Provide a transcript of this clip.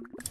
you